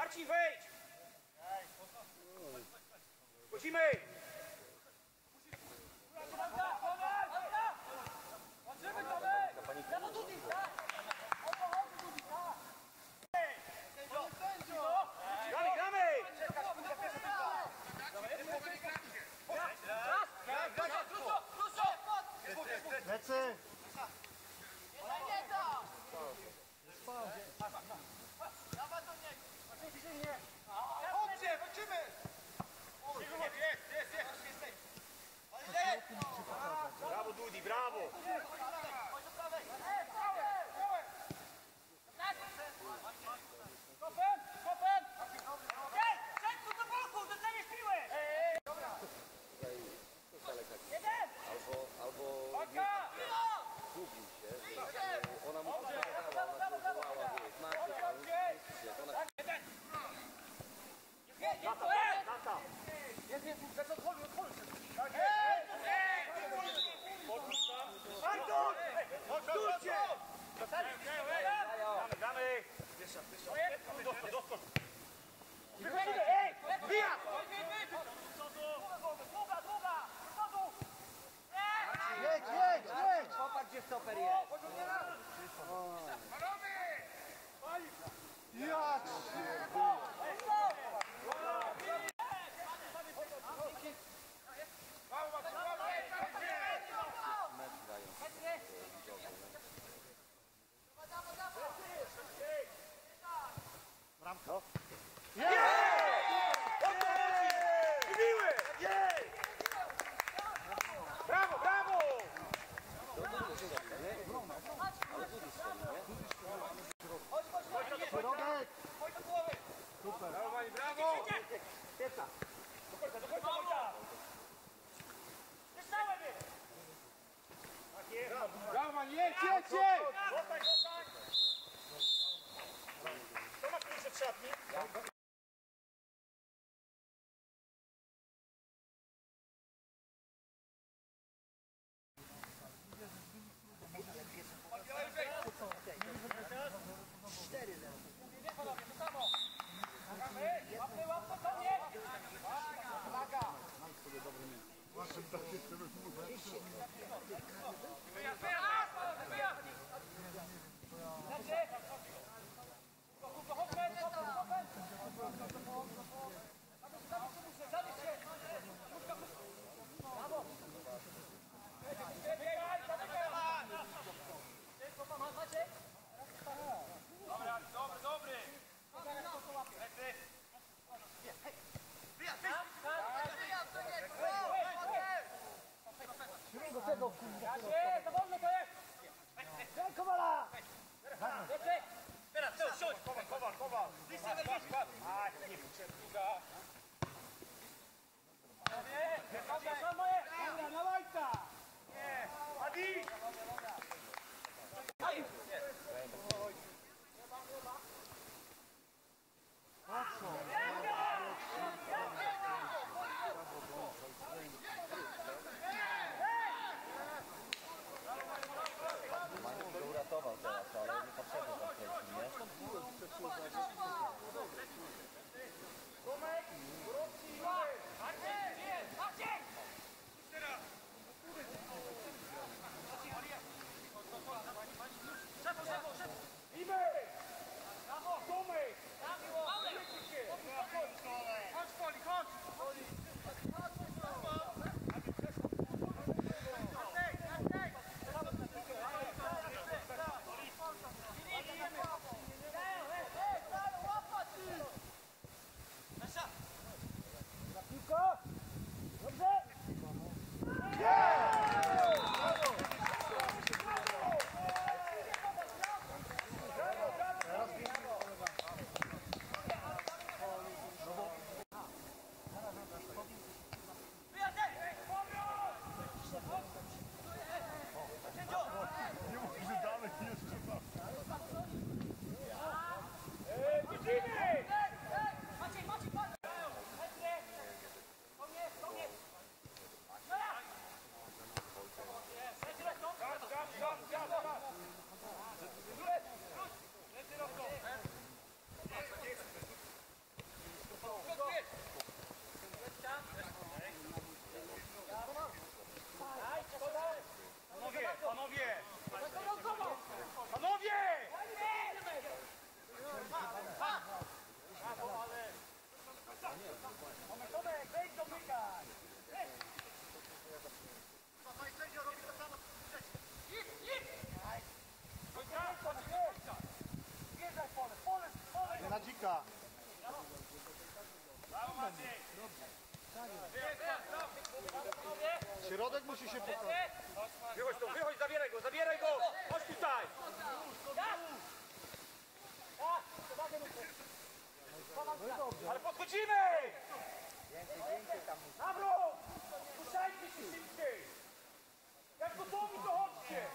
Marcin, wejdź! Chodzimy! しょ。よ Mówiły! Jej! Brawo, brawo! Środek! Brawo, Mani, brawo! Do końca, do końca, Wojta! Tak jest. Brawo, man, jedź, jedź, jedź! potrzebni. Masz takie, żeby mówić. C'est un peu plus Dai, Ale podchodzimy! Więcej, więcej tam musi. Nawrót! Się szybciej! Jak gotowi to chodźcie!